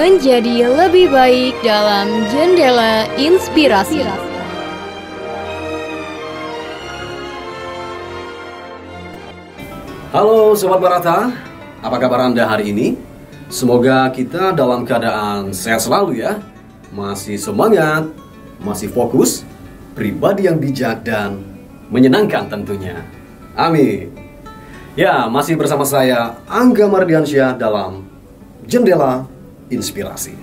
menjadi lebih baik dalam jendela inspirasi. Halo Sobat Barata, apa kabar Anda hari ini? Semoga kita dalam keadaan sehat selalu ya Masih semangat, masih fokus, pribadi yang bijak dan menyenangkan tentunya Amin Ya, masih bersama saya Angga Mardiansyah dalam Jendela Inspirasi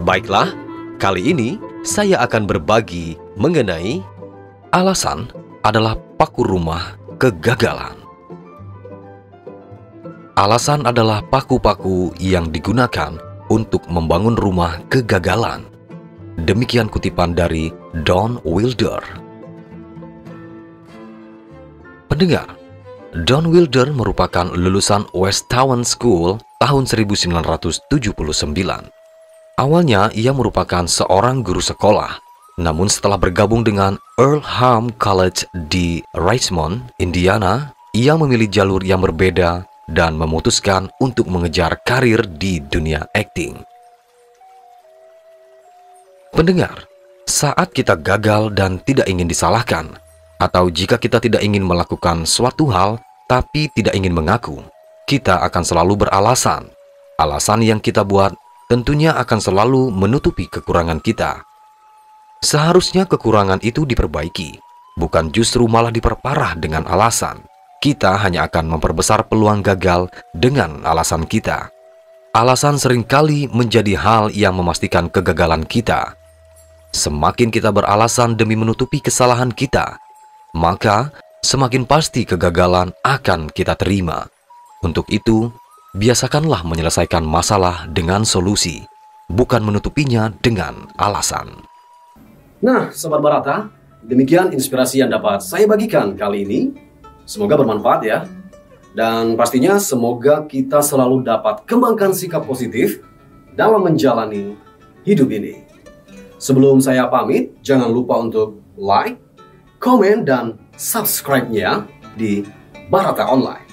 Baiklah, kali ini saya akan berbagi mengenai alasan adalah paku rumah kegagalan. Alasan adalah paku-paku yang digunakan untuk membangun rumah kegagalan. Demikian kutipan dari Don Wilder. Pendengar, Don Wilder merupakan lulusan West Town School tahun 1979. Awalnya ia merupakan seorang guru sekolah, namun setelah bergabung dengan Earlham College di Richmond, Indiana, ia memilih jalur yang berbeda dan memutuskan untuk mengejar karir di dunia akting. Pendengar, saat kita gagal dan tidak ingin disalahkan, atau jika kita tidak ingin melakukan suatu hal tapi tidak ingin mengaku, kita akan selalu beralasan. Alasan yang kita buat tentunya akan selalu menutupi kekurangan kita. Seharusnya kekurangan itu diperbaiki, bukan justru malah diperparah dengan alasan. Kita hanya akan memperbesar peluang gagal dengan alasan kita. Alasan sering kali menjadi hal yang memastikan kegagalan kita. Semakin kita beralasan demi menutupi kesalahan kita, maka semakin pasti kegagalan akan kita terima. Untuk itu, biasakanlah menyelesaikan masalah dengan solusi, bukan menutupinya dengan alasan. Nah, Sobat Barata, demikian inspirasi yang dapat saya bagikan kali ini. Semoga bermanfaat ya. Dan pastinya semoga kita selalu dapat kembangkan sikap positif dalam menjalani hidup ini. Sebelum saya pamit, jangan lupa untuk like, komen, dan subscribe-nya di Barata Online.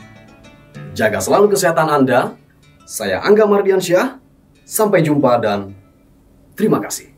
Jaga selalu kesehatan Anda. Saya Angga Mardiansyah. Sampai jumpa dan terima kasih.